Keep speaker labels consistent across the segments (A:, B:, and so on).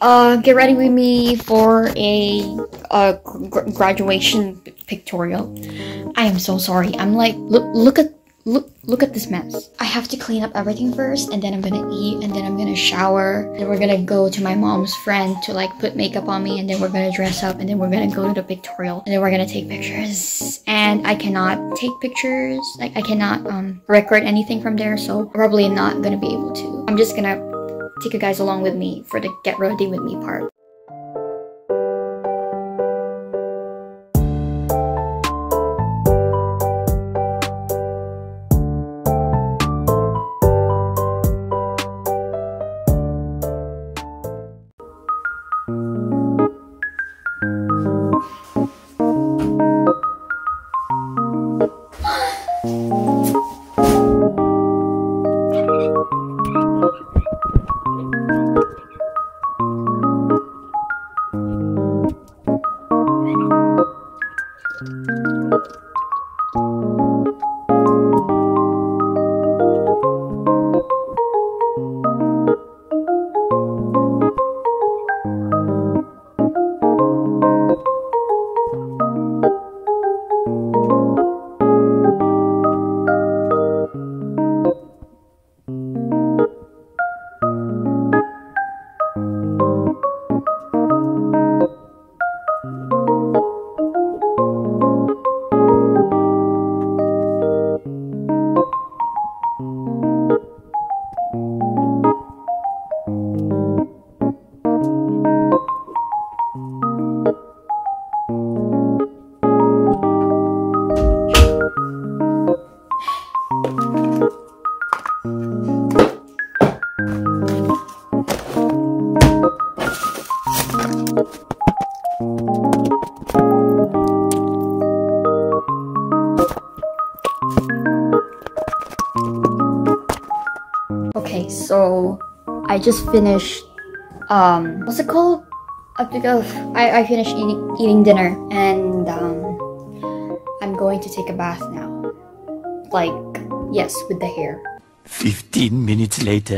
A: uh, get ready with me for a, uh, gr- graduation pictorial. I am so sorry. I'm like, look, look at, look, look at this mess. I have to clean up everything first, and then I'm gonna eat, and then I'm gonna shower. Then we're gonna go to my mom's friend to like put makeup on me, and then we're gonna dress up, and then we're gonna go to the pictorial, and then we're gonna take pictures. And I cannot take pictures. Like I cannot um record anything from there, so probably not gonna be able to. I'm just gonna take you guys along with me for the get ready with me part. Okay, so I just finished. Um, what's it called? I I finished eating, eating dinner and um, I'm going to take a bath now. Like, yes, with the hair.
B: 15 minutes later.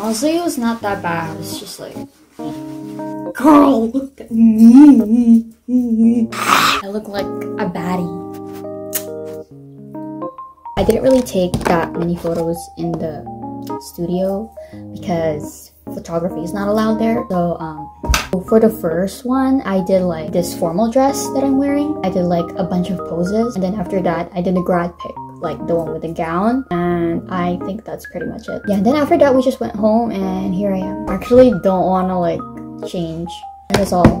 A: Honestly, it was not that bad. It's just like, girl, look at me. I look like a baddie. I didn't really take that many photos in the studio because photography is not allowed there. So um for the first one, I did like this formal dress that I'm wearing. I did like a bunch of poses and then after that, I did a grad pic like the one with the gown and I think that's pretty much it. Yeah, and then after that we just went home and here I am. Actually don't want to like change. That's all.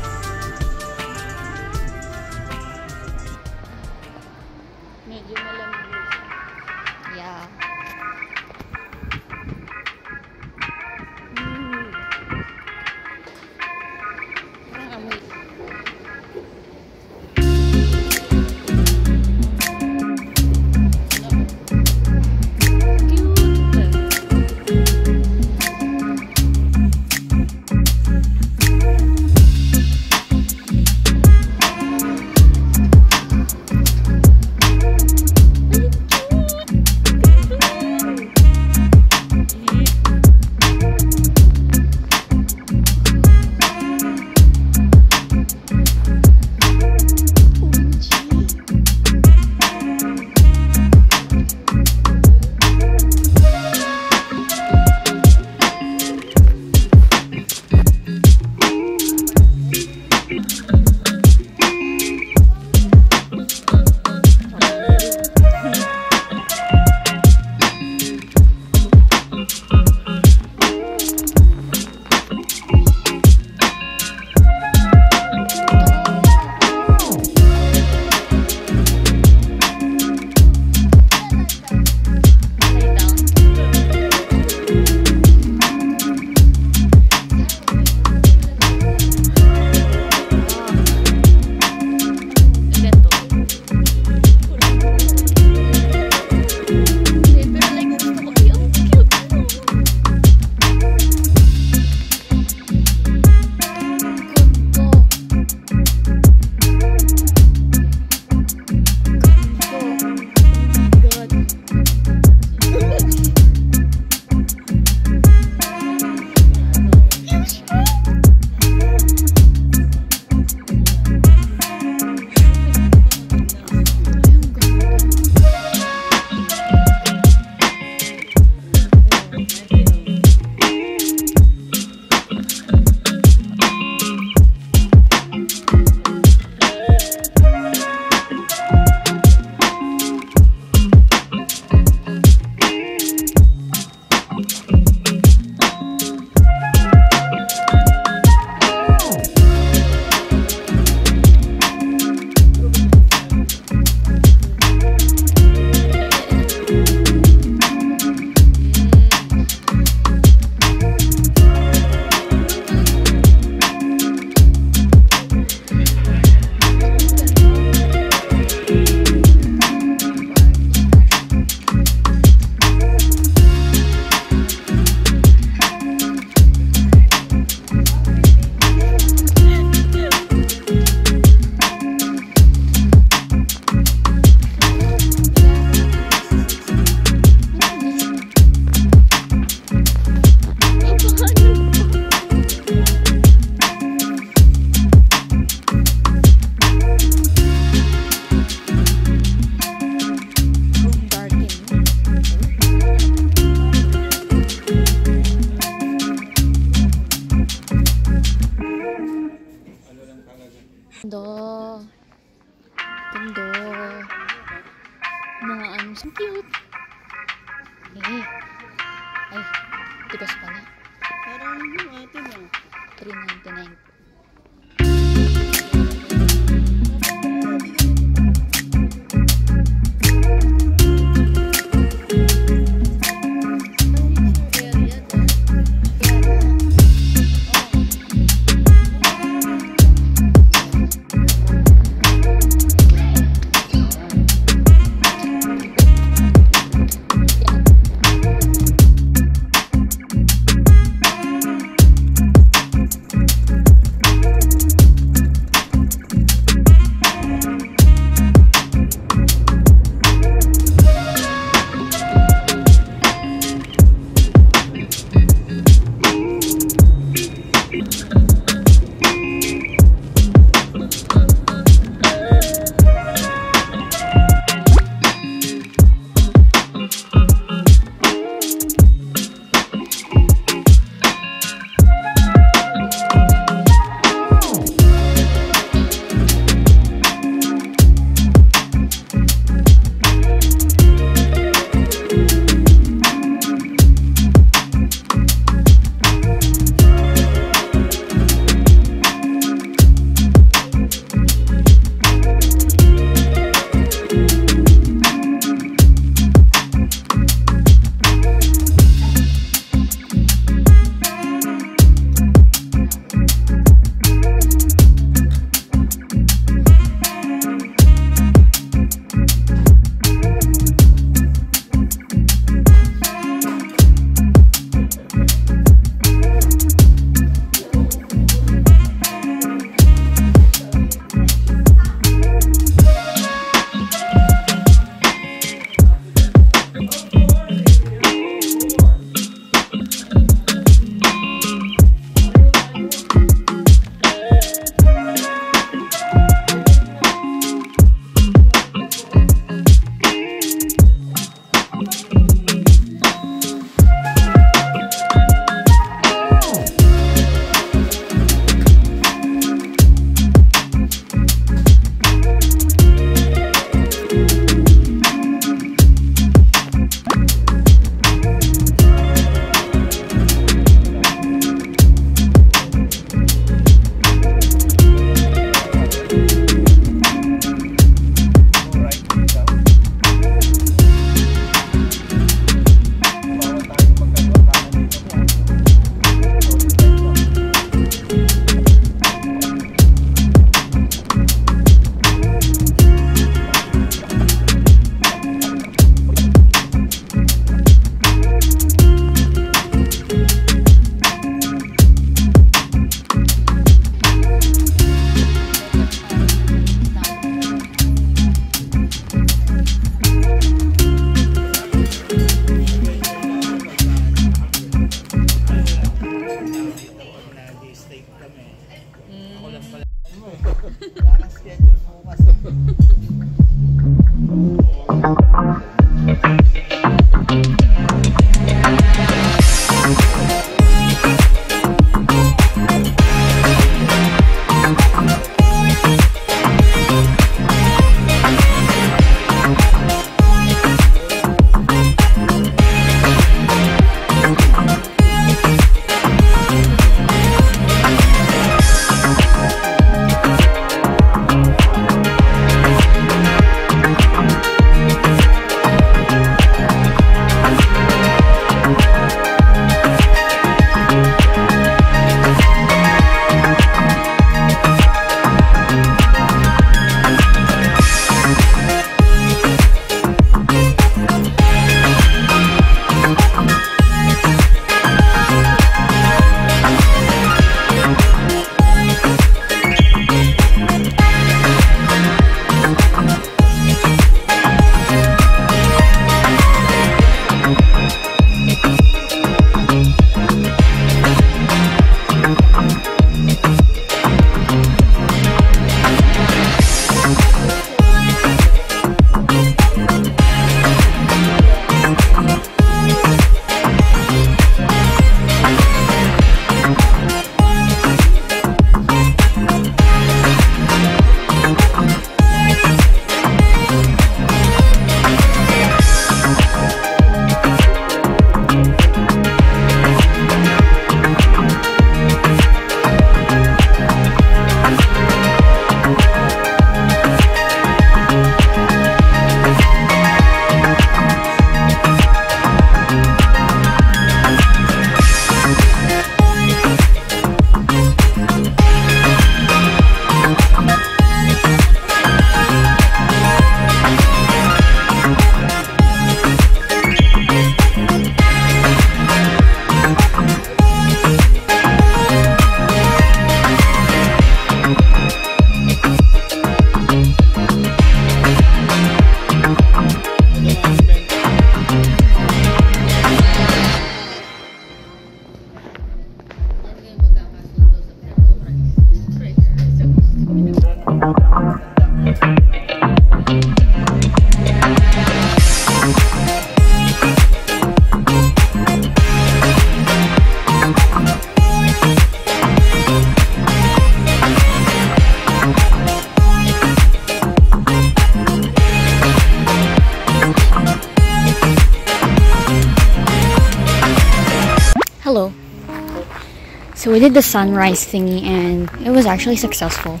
A: did the sunrise thingy and it was actually successful.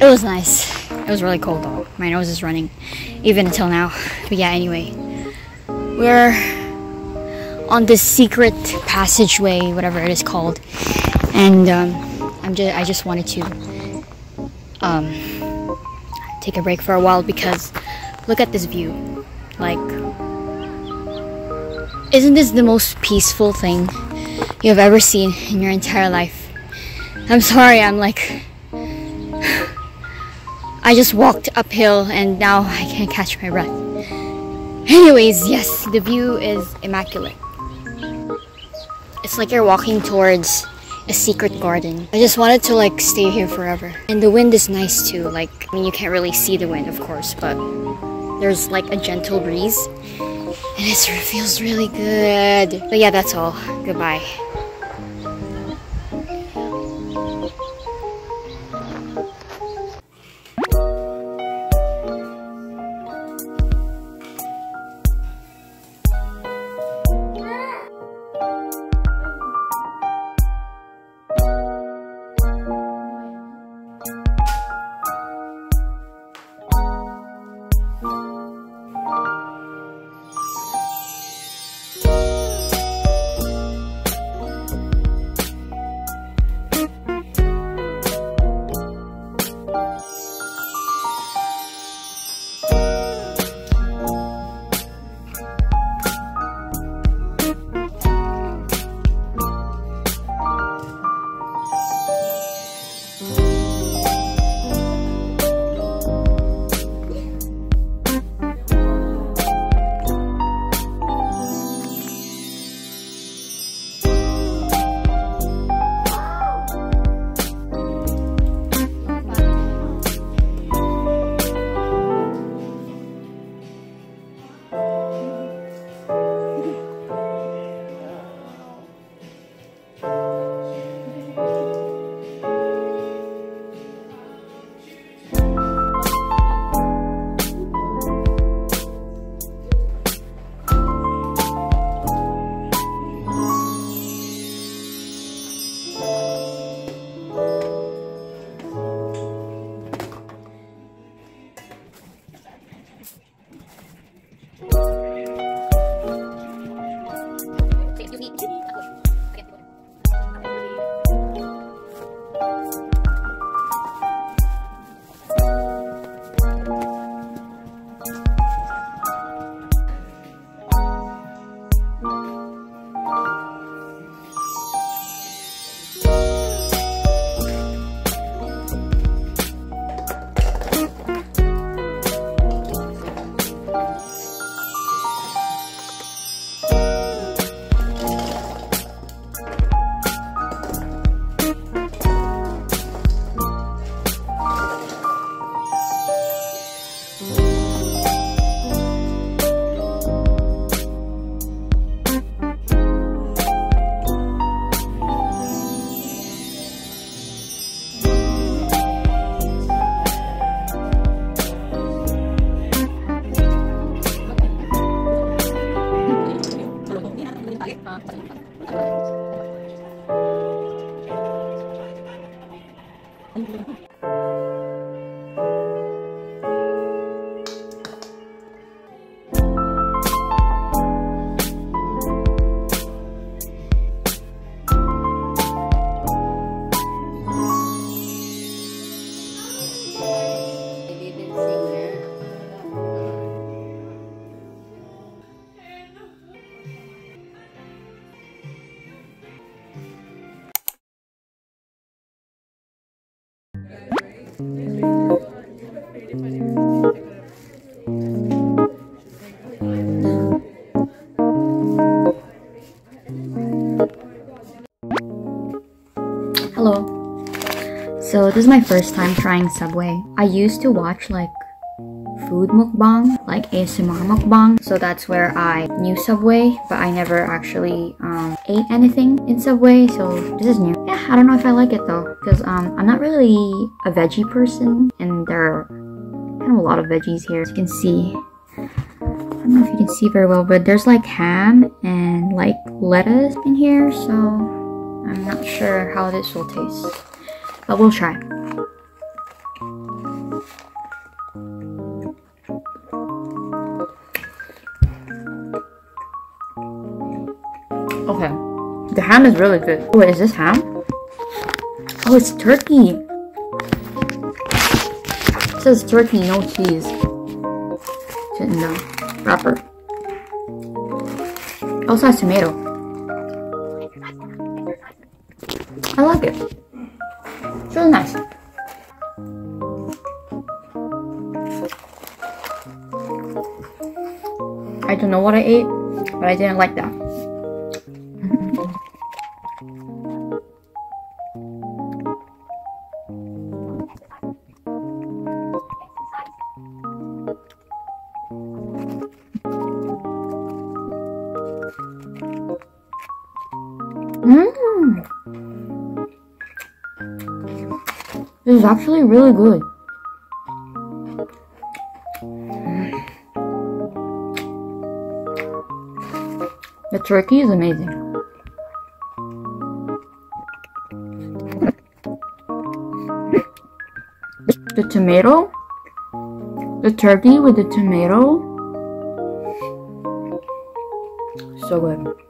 A: It was nice. It was really cold though. My nose is running even until now. But yeah, anyway. We're on this secret passageway, whatever it is called. And um, I'm just I just wanted to um, take a break for a while because look at this view. Like isn't this the most peaceful thing you have ever seen in your entire life? I'm sorry, I'm like. I just walked uphill and now I can't catch my breath. Anyways, yes, the view is immaculate. It's like you're walking towards a secret garden. I just wanted to like stay here forever. And the wind is nice too. Like, I mean, you can't really see the wind, of course, but there's like a gentle breeze and it feels really good. But yeah, that's all. Goodbye. Hello. So this is my first time trying Subway. I used to watch like food mukbang, like ASMR mukbang. So that's where I knew Subway, but I never actually um, ate anything in Subway. So this is new. Yeah, I don't know if I like it though, because um, I'm not really a veggie person, and there are kind of a lot of veggies here. As you can see, I don't know if you can see very well, but there's like ham and like lettuce in here, so I'm not sure how this will taste. But we'll try. Okay. The ham is really good. Wait, is this ham? Oh, it's turkey. It says turkey, no cheese. It's in wrapper. It also has tomato. I like it. It's really nice. I don't know what I ate, but I didn't like that. Actually really good. The turkey is amazing. The tomato, the turkey with the tomato, so good.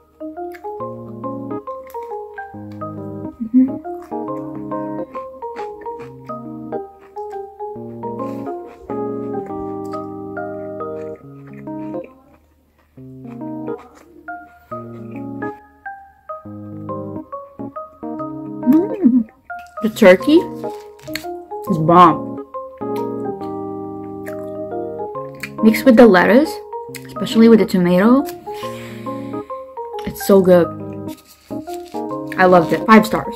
A: The turkey is bomb. Mixed with the lettuce, especially with the tomato, it's so good. I loved it. Five stars.